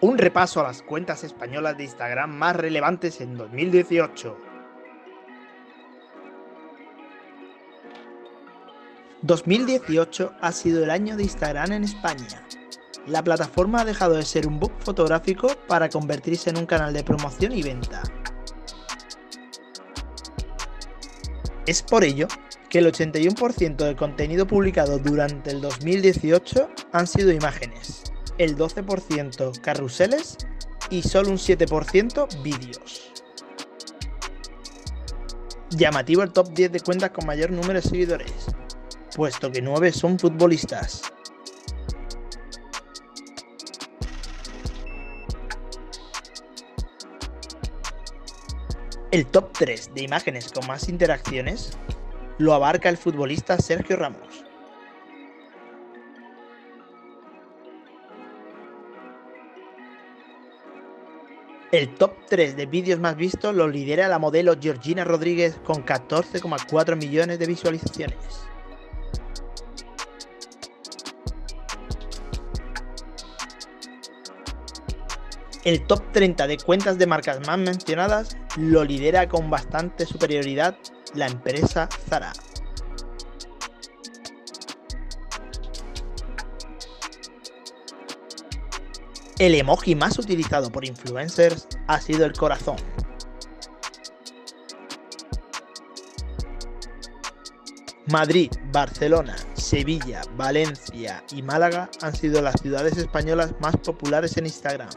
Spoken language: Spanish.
Un repaso a las cuentas españolas de Instagram más relevantes en 2018. 2018 ha sido el año de Instagram en España. La plataforma ha dejado de ser un book fotográfico para convertirse en un canal de promoción y venta. Es por ello que el 81% del contenido publicado durante el 2018 han sido imágenes, el 12% carruseles y solo un 7% vídeos. Llamativo el top 10 de cuentas con mayor número de seguidores, puesto que 9 son futbolistas. El top 3 de imágenes con más interacciones lo abarca el futbolista Sergio Ramos. El top 3 de vídeos más vistos lo lidera la modelo Georgina Rodríguez con 14,4 millones de visualizaciones. El top 30 de cuentas de marcas más mencionadas lo lidera con bastante superioridad la empresa Zara. El emoji más utilizado por influencers ha sido el corazón. Madrid, Barcelona, Sevilla, Valencia y Málaga han sido las ciudades españolas más populares en Instagram.